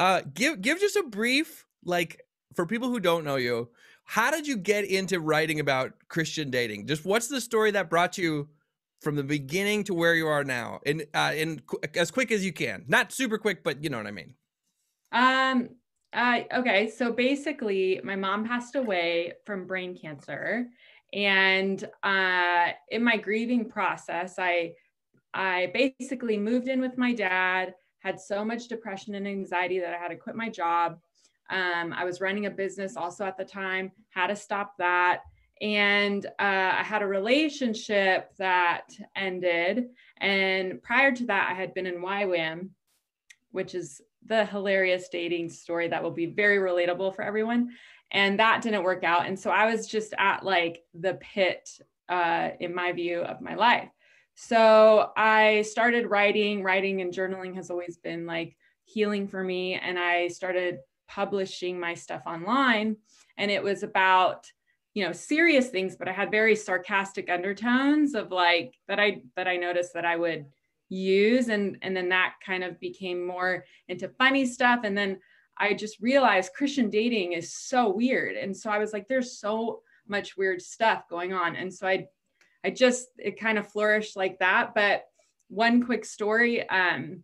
uh, give give just a brief like for people who don't know you. How did you get into writing about Christian dating? Just what's the story that brought you from the beginning to where you are now, in uh, in qu- as quick as you can. Not super quick, but you know what I mean. Um. Uh, okay. So basically, my mom passed away from brain cancer, and uh, in my grieving process, I I basically moved in with my dad. Had so much depression and anxiety that I had to quit my job. Um, I was running a business also at the time. Had to stop that and uh, I had a relationship that ended. And prior to that, I had been in YWAM, which is the hilarious dating story that will be very relatable for everyone. And that didn't work out. And so I was just at like the pit, uh, in my view, of my life. So I started writing, writing and journaling has always been like healing for me. And I started publishing my stuff online. And it was about you know serious things but i had very sarcastic undertones of like that i that i noticed that i would use and and then that kind of became more into funny stuff and then i just realized christian dating is so weird and so i was like there's so much weird stuff going on and so i i just it kind of flourished like that. But one quick story um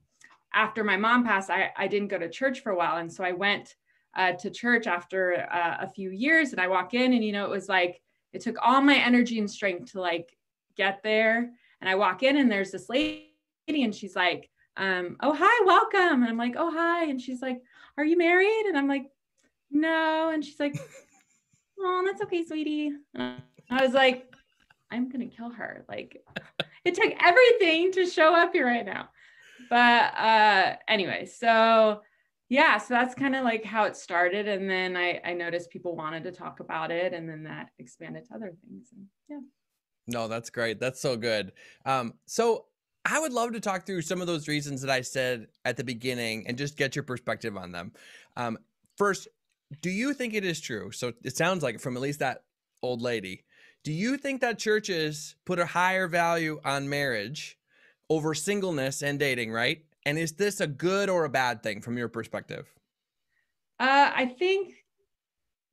after my mom passed i i didn't go to church for a while. And so i went uh, to church after uh, a few years and i walk in and you know it was like it took all my energy and strength to like get there. And i walk in and there's this lady and she's like um, oh hi welcome. And i'm like oh hi. And she's like are you married? And i'm like no. And she's like oh that's okay sweetie. And i was like i'm gonna kill her. Like it took everything to show up here right now. But uh anyway so yeah so that's kind of like how it started. And then I, I noticed people wanted to talk about it and then that expanded to other things and yeah. No that's great. That's so good. Um so i would love to talk through some of those reasons that i said at the beginning and just get your perspective on them. Um first do you think it is true? So it sounds like from at least that old lady do you think that churches put a higher value on marriage over singleness and dating right and is this a good or a bad thing from your perspective? Uh, I think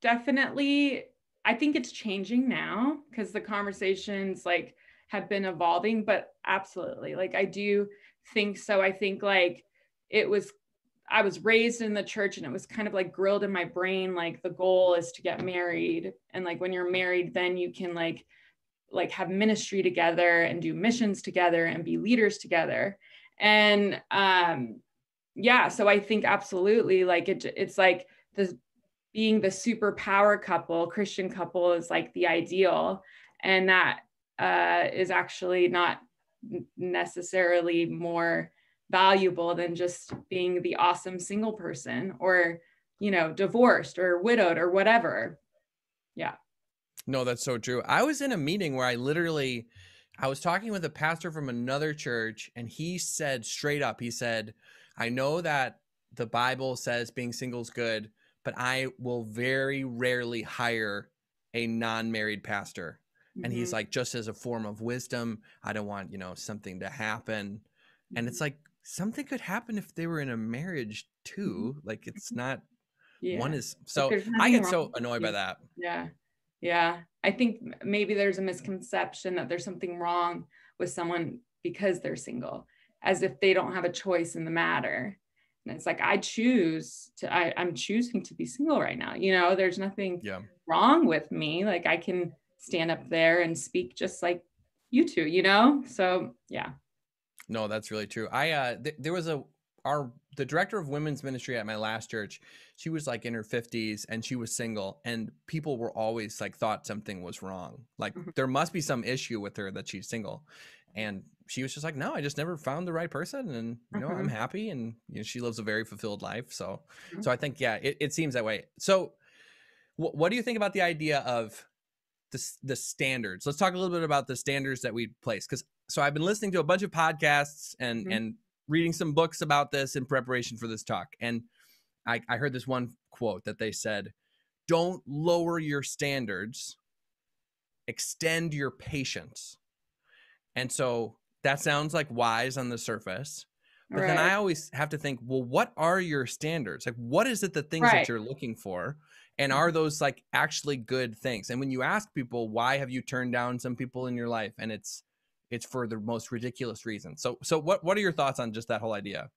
definitely. I think it's changing now because the conversations like have been evolving, but absolutely, like I do think so. I think like it was I was raised in the church and it was kind of like grilled in my brain like the goal is to get married. And like when you're married then you can like like have ministry together and do missions together and be leaders together. And um yeah so i think absolutely like it, it's like the being the super power couple christian couple is like the ideal. And that uh, is actually not necessarily more valuable than just being the awesome single person or you know divorced or widowed or whatever yeah no that's so true i was in a meeting where i literally I was talking with a pastor from another church, and he said straight up, he said, I know that the Bible says being single is good, but I will very rarely hire a non married pastor. Mm-hmm. And he's mm-hmm. like, just as a form of wisdom, I don't want, you know, something to happen. And it's mm-hmm. like, something could happen if they were in a marriage too. Mm-hmm. Like, it's not, yeah. one is, so I get so annoyed by that. Yeah. Yeah. I think maybe there's a misconception that there's something wrong with someone because they're single, as if they don't have a choice in the matter. And it's like, I choose to, I, I'm choosing to be single right now. You know, there's nothing yeah. wrong with me. Like I can stand up there and speak just like you two, you know? So yeah. No, that's really true. I, uh, th- there was a, our the director of women's ministry at my last church she was like in her 50s and she was single and people were always like thought something was wrong like mm-hmm. there must be some issue with her that she's single and she was just like no i just never found the right person and you know mm-hmm. i'm happy and you know she lives a very fulfilled life so mm-hmm. so i think yeah it, it seems that way so wh- what do you think about the idea of the, the standards let's talk a little bit about the standards that we place because so i've been listening to a bunch of podcasts and mm-hmm. and reading some books about this in preparation for this talk. And I, I heard this one quote that they said, Don't lower your standards, extend your patience. And so that sounds like wise on the surface. But right. then I always have to think, well, what are your standards? Like, what is it the things right. that you're looking for? And are those like actually good things? And when you ask people, why have you turned down some people in your life? And it's it's for the most ridiculous reason. So so what what are your thoughts on just that whole idea?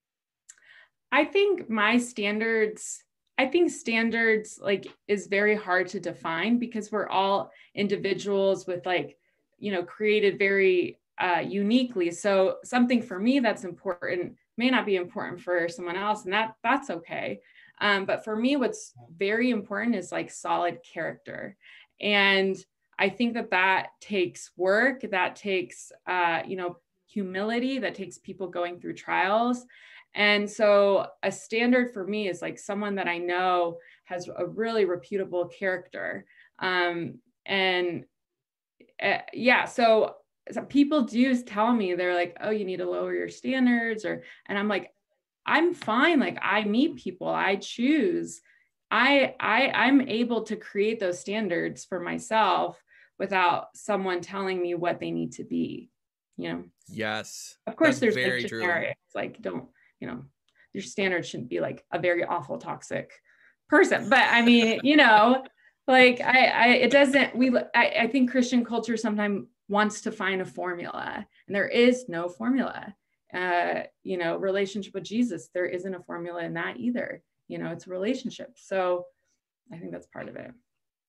I think my standards I think standards like is very hard to define because we're all individuals with like you know created very uh, uniquely. So something for me that's important may not be important for someone else, and that that's okay. Um, but for me, what's very important is like solid character, and I think that that takes work. That takes uh, you know humility. That takes people going through trials. And so a standard for me is like someone that I know has a really reputable character. Um, and uh, yeah, so, so people do tell me they're like, oh, you need to lower your standards, or and I'm like, I'm fine. Like I meet people, I choose. I I I'm able to create those standards for myself without someone telling me what they need to be. You know. Yes. Of course, there's very true. Like don't you know, your standard shouldn't be like a very awful toxic person. But I mean, you know, like I, I it doesn't we I, I think Christian culture sometimes wants to find a formula and there is no formula. Uh, you know, relationship with Jesus, there isn't a formula in that either. You know, it's a relationship. So I think that's part of it.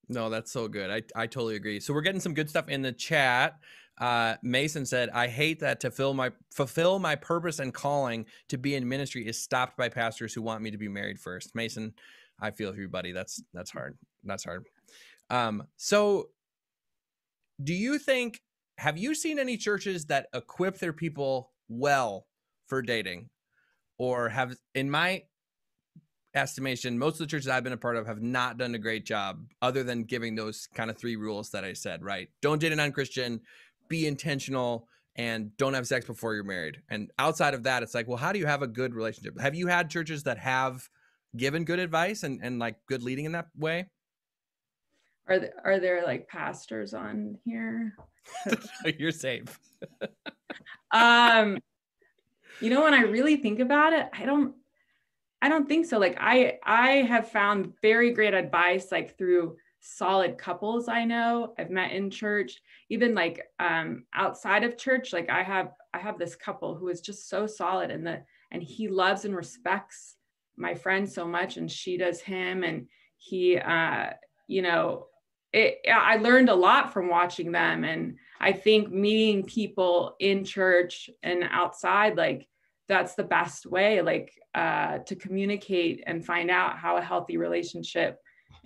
No, that's so good. I, I totally agree. So we're getting some good stuff in the chat. Uh, Mason said, "I hate that to fill my fulfill my purpose and calling to be in ministry is stopped by pastors who want me to be married first. Mason, I feel for you, buddy. That's that's hard. That's hard. Um, so, do you think? Have you seen any churches that equip their people well for dating, or have in my estimation, most of the churches I've been a part of have not done a great job, other than giving those kind of three rules that I said. Right? Don't date a non-Christian be intentional and don't have sex before you're married. And outside of that, it's like, well, how do you have a good relationship? Have you had churches that have given good advice and, and like good leading in that way? Are there, are there like pastors on here? you're safe. um, you know, when I really think about it, I don't, I don't think so. Like I, I have found very great advice like through solid couples I know I've met in church, even like um, outside of church. Like I have I have this couple who is just so solid and the and he loves and respects my friend so much, and she does him, and he uh, you know it, I learned a lot from watching them, and I think meeting people in church and outside like that's the best way like uh, to communicate and find out how a healthy relationship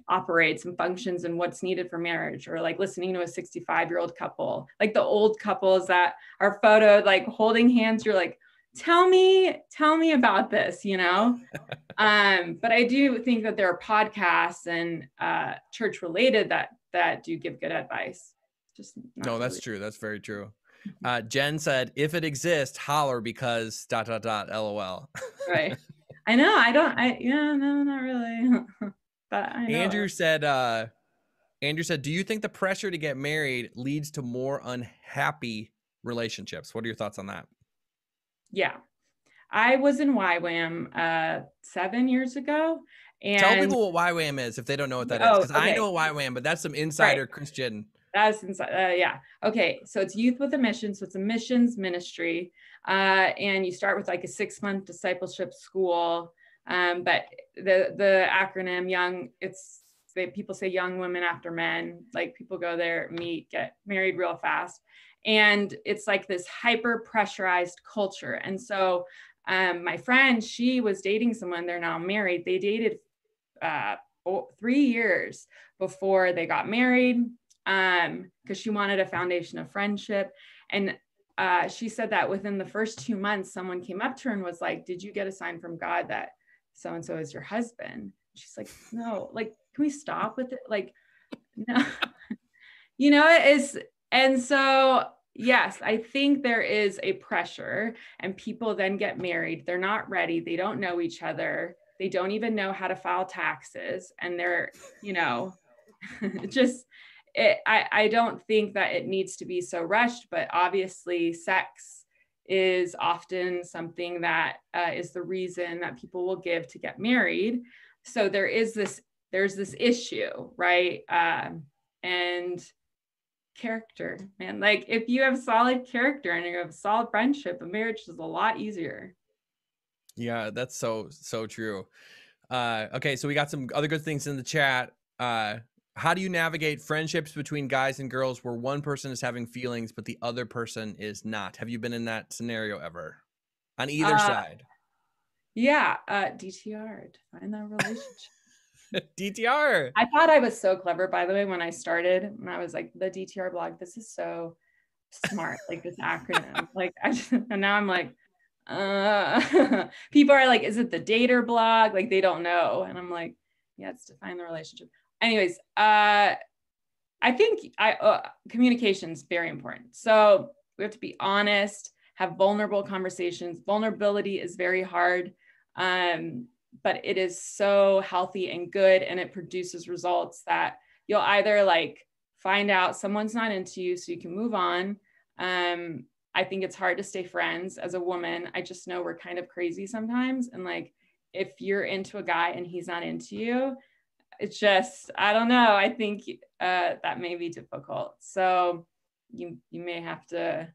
operates and functions and what's needed for marriage or like listening to a 65 year old couple. Like the old couples that are photoed like holding hands you're like tell me tell me about this you know? Um but i do think that there are podcasts and uh church related that that do give good advice just no that's really. true that's very true mm-hmm. uh jen said if it exists holler because dot dot dot lol right i know i don't i yeah no not really But Andrew said, uh, Andrew said, do you think the pressure to get married leads to more unhappy relationships? What are your thoughts on that? Yeah. I was in YWAM uh, seven years ago. And Tell people what YWAM is if they don't know what that oh, is. Because okay. I know what YWAM, but that's some insider right. Christian. That's inside. Uh, yeah. Okay. So it's Youth with a Mission. So it's a missions ministry. Uh, and you start with like a six month discipleship school. Um, but the the acronym young, it's they, people say young women after men. Like people go there, meet, get married real fast, and it's like this hyper pressurized culture. And so um, my friend, she was dating someone. They're now married. They dated uh, three years before they got married um because she wanted a foundation of friendship and uh, she said that within the first two months someone came up to her and was like did you get a sign from god that so and so is your husband. She's like, no, like, can we stop with it? Like, no, you know, it's, and so, yes, I think there is a pressure, and people then get married. They're not ready, they don't know each other, they don't even know how to file taxes, and they're, you know, just, it, I, I don't think that it needs to be so rushed, but obviously, sex is often something that uh, is the reason that people will give to get married. So there is this there's this issue, right? Um, and character, man. Like if you have solid character and you have a solid friendship, a marriage is a lot easier. Yeah, that's so so true. Uh, okay, so we got some other good things in the chat. Uh, how do you navigate friendships between guys and girls where one person is having feelings but the other person is not? Have you been in that scenario ever on either uh, side? Yeah, uh, DTR, define that relationship. DTR. I thought I was so clever, by the way, when I started, and I was like, the DTR blog, this is so smart, like this acronym. like, I just, and now I'm like, uh, people are like, is it the dater blog? Like, they don't know. And I'm like, yeah, it's define the relationship anyways, uh, I think I uh, communication is very important. So we have to be honest, have vulnerable conversations. Vulnerability is very hard, um, but it is so healthy and good, and it produces results that you'll either like find out someone's not into you, so you can move on. Um, I think it's hard to stay friends as a woman. I just know we're kind of crazy sometimes, and like if you're into a guy and he's not into you, it's just i don't know. I think uh, that may be difficult. So you you may have to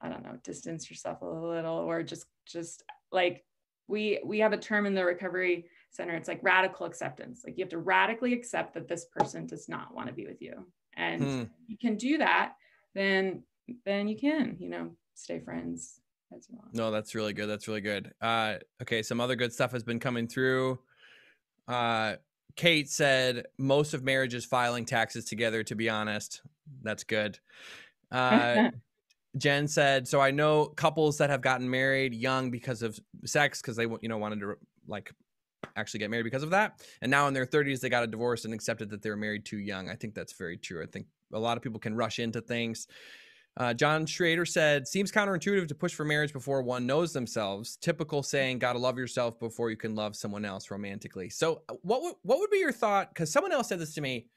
i don't know distance yourself a little or just just like we we have a term in the recovery center. It's like radical acceptance. Like you have to radically accept that this person does not want to be with you. And hmm. you can do that then then you can you know stay friends as well no that's really good that's really good uh okay some other good stuff has been coming through uh Kate said most of marriages filing taxes together. To be honest, that's good. Uh, Jen said, "So I know couples that have gotten married young because of sex, because they you know wanted to like actually get married because of that, and now in their 30s they got a divorce and accepted that they were married too young. I think that's very true. I think a lot of people can rush into things." Uh, John Schrader said, seems counterintuitive to push for marriage before one knows themselves. Typical saying, gotta love yourself before you can love someone else romantically. So uh, what would, what would be your thought? Cause someone else said this to me.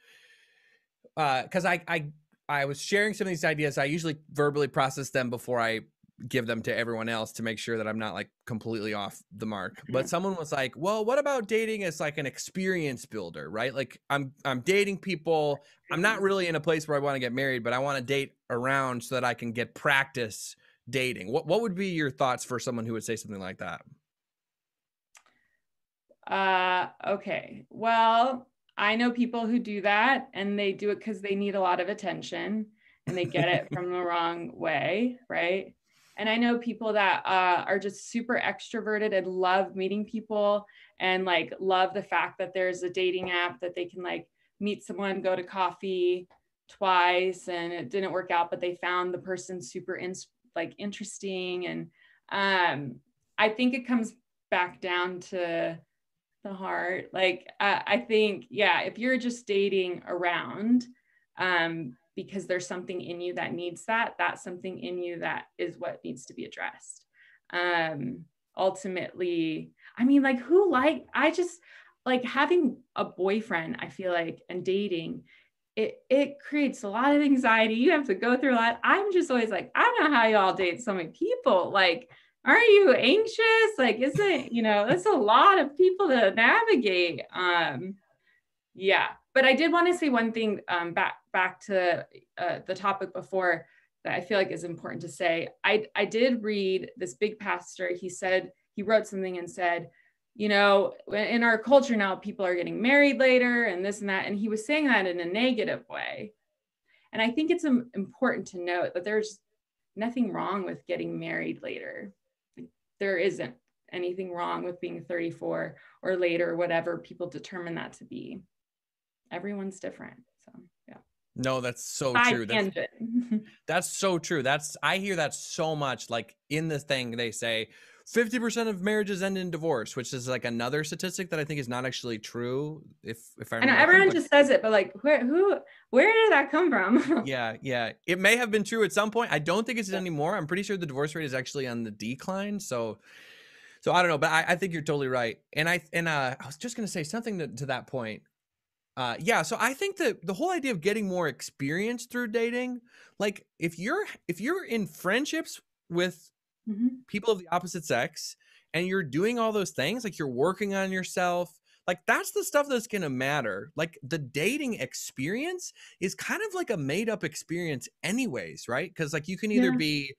Uh, cause I, I, I was sharing some of these ideas. I usually verbally process them before I give them to everyone else to make sure that I'm not like completely off the mark. But someone was like, "Well, what about dating as like an experience builder, right? Like I'm I'm dating people. I'm not really in a place where I want to get married, but I want to date around so that I can get practice dating." What what would be your thoughts for someone who would say something like that? Uh okay. Well, I know people who do that and they do it cuz they need a lot of attention and they get it from the wrong way, right? And I know people that uh, are just super extroverted and love meeting people and like love the fact that there's a dating app that they can like meet someone, go to coffee twice, and it didn't work out, but they found the person super in, like interesting. And um, I think it comes back down to the heart. Like uh, I think, yeah, if you're just dating around, um, because there's something in you that needs that that's something in you that is what needs to be addressed. Um ultimately i mean like who like i just like having a boyfriend i feel like and dating it it creates a lot of anxiety. You have to go through a lot. I'm just always like i don't know how y'all date so many people. Like are you anxious? Like isn't you know that's a lot of people to navigate. Um yeah but I did want to say one thing um, back back to uh, the topic before that I feel like is important to say. I I did read this big pastor. He said he wrote something and said, you know, in our culture now, people are getting married later and this and that, and he was saying that in a negative way. And I think it's important to note that there's nothing wrong with getting married later. There isn't anything wrong with being 34 or later, whatever people determine that to be everyone's different. So yeah. No, that's so true. That's, that's so true. That's I hear that so much. Like in the thing, they say 50% of marriages end in divorce, which is like another statistic that I think is not actually true. If if I, I know everyone just says it, but like where who where did that come from? yeah, yeah. It may have been true at some point. I don't think it's anymore. I'm pretty sure the divorce rate is actually on the decline. So so I don't know, but I, I think you're totally right. And I and uh, I was just gonna say something to, to that point uh, yeah, so I think that the whole idea of getting more experience through dating, like if you're if you're in friendships with mm-hmm. people of the opposite sex and you're doing all those things like you're working on yourself like that's the stuff that's going to matter like the dating experience is kind of like a made up experience anyways right because like you can either yeah. be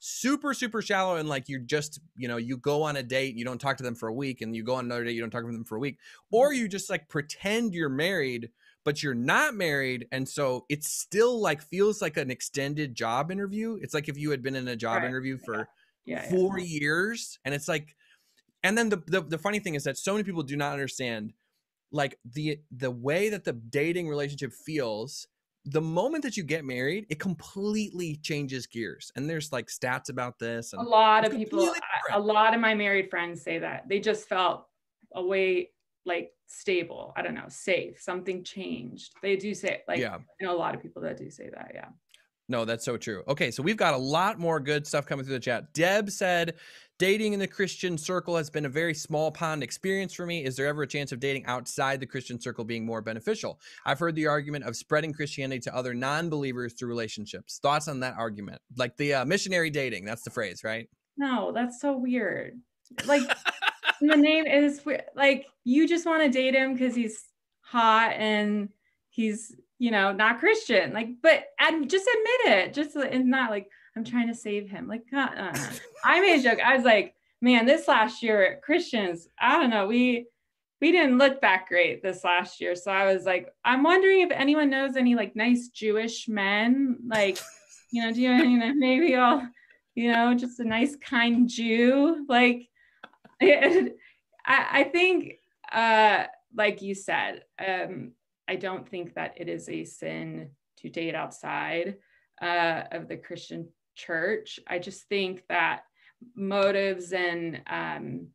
super super shallow and like you're just you know you go on a date you don't talk to them for a week and you go on another date you don't talk to them for a week or mm-hmm. you just like pretend you're married but you're not married and so it still like feels like an extended job interview it's like if you had been in a job right. interview for yeah. Yeah, four yeah. years and it's like and then the, the the funny thing is that so many people do not understand like the the way that the dating relationship feels the moment that you get married, it completely changes gears. And there's like stats about this. a lot of people, a lot of my married friends say that they just felt a way like stable. I don't know, safe. Something changed. They do say like, yeah. I know a lot of people that do say that. Yeah. No, that's so true. Okay, so we've got a lot more good stuff coming through the chat. Deb said Dating in the Christian circle has been a very small pond experience for me. Is there ever a chance of dating outside the Christian circle being more beneficial? I've heard the argument of spreading Christianity to other non believers through relationships. Thoughts on that argument? Like the uh, missionary dating, that's the phrase, right? No, that's so weird. Like, the name is like, you just want to date him because he's hot and he's, you know, not Christian. Like, but and just admit it. Just it's not like, I'm trying to save him. Like, uh, uh. I made a joke. I was like, man, this last year, Christians, I don't know, we we didn't look that great this last year. So I was like, I'm wondering if anyone knows any like nice Jewish men, like, you know, do you, you know, maybe I'll, you know, just a nice kind Jew. Like, I, I think, uh, like you said, um, I don't think that it is a sin to date outside uh, of the Christian church. I just think that motives and um,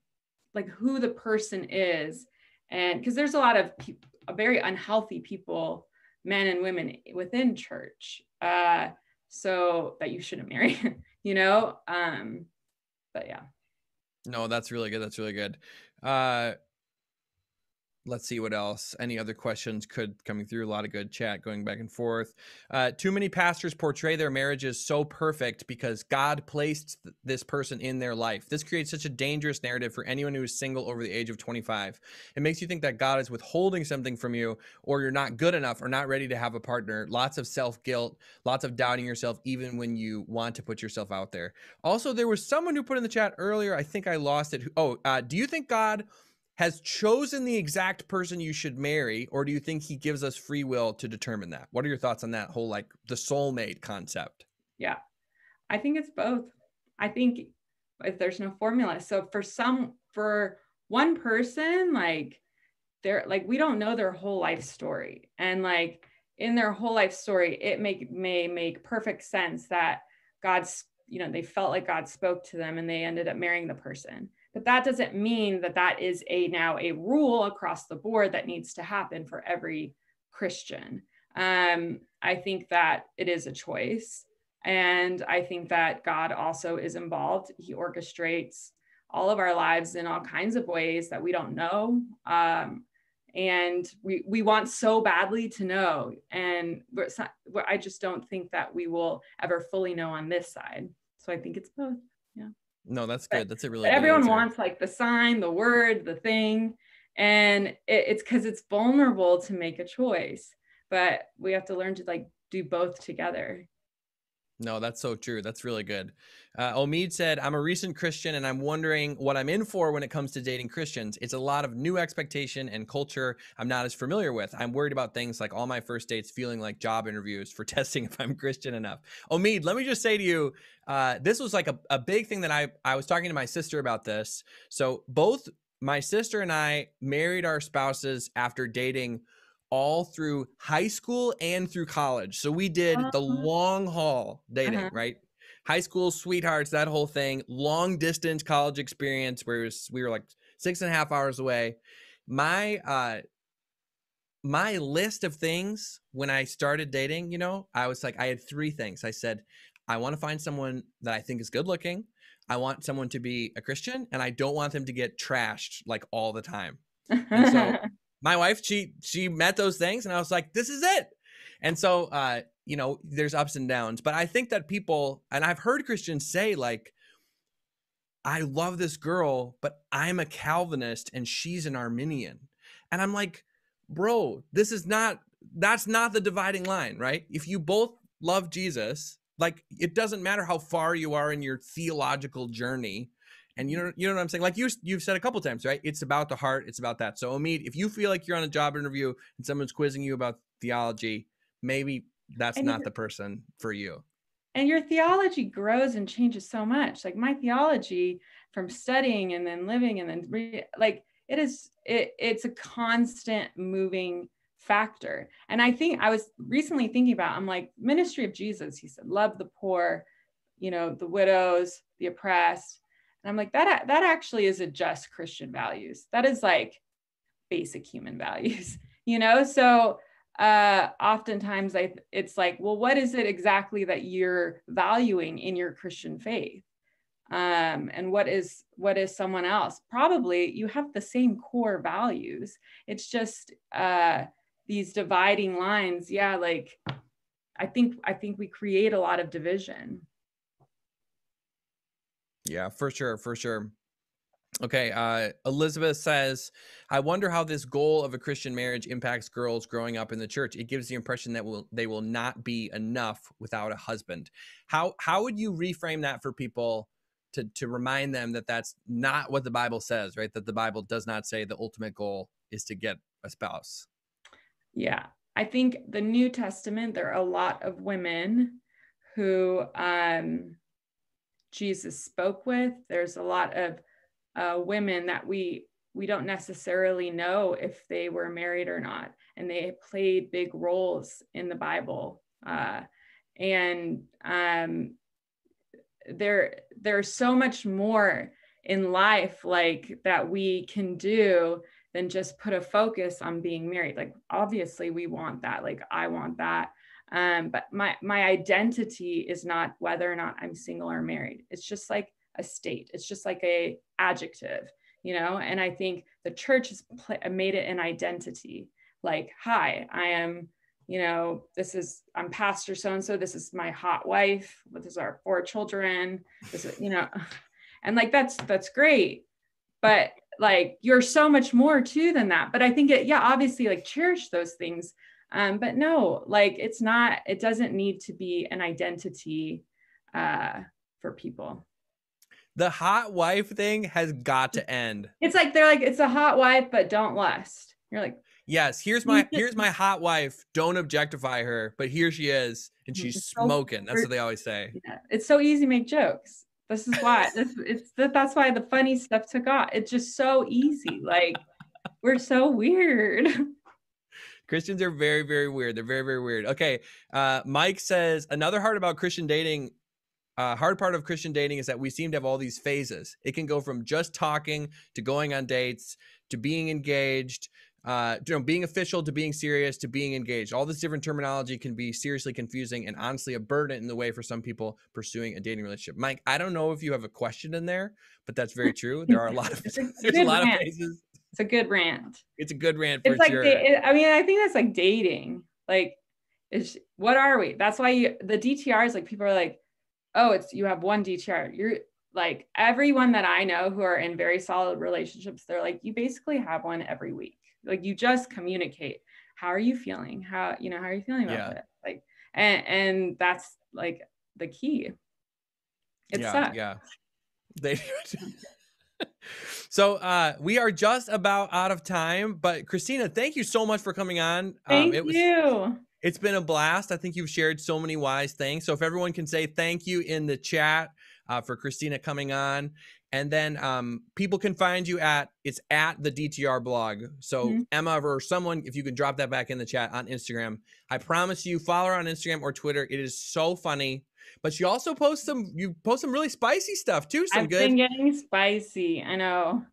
like who the person is, and because there's a lot of pe- very unhealthy people, men and women within church, uh, so that you shouldn't marry, you know. Um, but yeah. No, that's really good. That's really good. Uh, let's see what else any other questions could coming through a lot of good chat going back and forth. Uh, too many pastors portray their marriages so perfect because god placed th- this person in their life. This creates such a dangerous narrative for anyone who is single over the age of 25 it makes you think that god is withholding something from you or you're not good enough or not ready to have a partner. Lots of self-guilt lots of doubting yourself even when you want to put yourself out there. Also there was someone who put in the chat earlier i think i lost it oh uh, do you think god has chosen the exact person you should marry, or do you think he gives us free will to determine that? What are your thoughts on that whole like the soulmate concept? Yeah, I think it's both. I think if there's no formula, so for some, for one person, like they're like we don't know their whole life story, and like in their whole life story, it make may make perfect sense that God's you know they felt like God spoke to them and they ended up marrying the person but that doesn't mean that that is a now a rule across the board that needs to happen for every Christian. Um, I think that it is a choice. And I think that God also is involved. He orchestrates all of our lives in all kinds of ways that we don't know. Um, and we, we want so badly to know. And I just don't think that we will ever fully know on this side. So I think it's both. No, that's good. That's a really everyone answer. wants like the sign, the word, the thing. And it, it's because it's vulnerable to make a choice. But we have to learn to like do both together. No, that's so true. That's really good. Uh, Omid said, I'm a recent Christian and I'm wondering what I'm in for when it comes to dating Christians. It's a lot of new expectation and culture I'm not as familiar with. I'm worried about things like all my first dates feeling like job interviews for testing if I'm Christian enough. Omid, let me just say to you, uh, this was like a, a big thing that I, I was talking to my sister about this. So both my sister and I married our spouses after dating all through high school and through college. So we did uh-huh. the long haul dating, uh-huh. right? High school sweethearts, that whole thing, long distance college experience where was, we were like six and a half hours away. My uh my list of things when I started dating, you know, I was like, I had three things. I said, I want to find someone that I think is good looking. I want someone to be a Christian, and I don't want them to get trashed like all the time. And so my wife, she she met those things, and I was like, this is it. And so, uh, you know, there's ups and downs, but I think that people, and I've heard Christians say like, I love this girl, but I'm a Calvinist and she's an Arminian. And I'm like, bro, this is not that's not the dividing line, right? If you both love Jesus, like it doesn't matter how far you are in your theological journey. And you know, you know what I'm saying? Like you, you've said a couple times, right? It's about the heart. It's about that. So, Omid, if you feel like you're on a job interview and someone's quizzing you about theology, maybe that's and not the person for you. And your theology grows and changes so much. Like my theology from studying and then living and then re- like it is, it, it's a constant moving factor. And I think I was recently thinking about, I'm like, ministry of Jesus, he said, love the poor, you know, the widows, the oppressed. And I'm like, that, that actually is a just Christian values. That is like basic human values, you know? So uh, oftentimes I, it's like, well, what is it exactly that you're valuing in your Christian faith? Um, and what is what is someone else probably you have the same core values it's just uh, these dividing lines yeah like i think i think we create a lot of division yeah for sure for sure. Okay uh elizabeth says i wonder how this goal of a christian marriage impacts girls growing up in the church. It gives the impression that will they will not be enough without a husband. How how would you reframe that for people to to remind them that that's not what the bible says right? That the bible does not say the ultimate goal is to get a spouse. Yeah. I think the New Testament, there are a lot of women who um, Jesus spoke with. There's a lot of uh, women that we we don't necessarily know if they were married or not, and they played big roles in the Bible. Uh, and um, there there's so much more in life like that we can do than just put a focus on being married like obviously we want that like i want that um, but my my identity is not whether or not i'm single or married. It's just like a state. It's just like a adjective you know? And i think the church has pl- made it an identity. Like hi i am you know this is i'm pastor so and so this is my hot wife. This is our four children. This is you know and like that's that's great. But like you're so much more too than that. But i think it yeah obviously like cherish those things um but no like it's not it doesn't need to be an identity uh for people the hot wife thing has got to end it's like they're like it's a hot wife but don't lust you're like yes here's my here's my hot wife don't objectify her but here she is and she's smoking that's what they always say yeah. it's so easy to make jokes this is why this it's that's why the funny stuff took off. It's just so easy. Like we're so weird. Christians are very, very weird. They're very, very weird. Okay. Uh, Mike says another hard about Christian dating. Uh, hard part of Christian dating is that we seem to have all these phases. It can go from just talking to going on dates to being engaged uh, you know, being official to being serious to being engaged. All this different terminology can be seriously confusing and honestly a burden in the way for some people pursuing a dating relationship. Mike, I don't know if you have a question in there, but that's very true. There are a lot of there's a lot of phases. It's a good rant. It's a good rant for it's like sure. Da- I mean, I think that's like dating. Like, is what are we? That's why you, the DTR is like people are like, oh, it's you have one DTR. You're like everyone that I know who are in very solid relationships. They're like, you basically have one every week like you just communicate how are you feeling how you know how are you feeling about yeah. it like and and that's like the key it yeah, sucks. yeah they so uh we are just about out of time but Kristina thank you so much for coming on um, thank um, it was, you it's been a blast i think you've shared so many wise things so if everyone can say thank you in the chat uh, for Kristina coming on and then um, people can find you at it's at the DTR blog. So mm-hmm. Emma or someone, if you could drop that back in the chat on Instagram, I promise you, follow her on Instagram or Twitter. It is so funny. But you also post some you post some really spicy stuff too. Some I've good. been getting spicy. I know.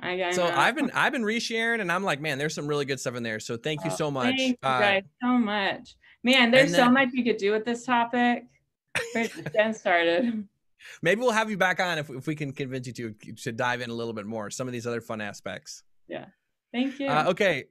I, I so know. I've been I've been resharing, and I'm like, man, there's some really good stuff in there. So thank you oh, so much. Thank you uh, guys so much. Man, there's then, so much you could do with this topic. Get started. Maybe we'll have you back on if, if we can convince you to to dive in a little bit more. Some of these other fun aspects. Yeah. Thank you. Uh, okay.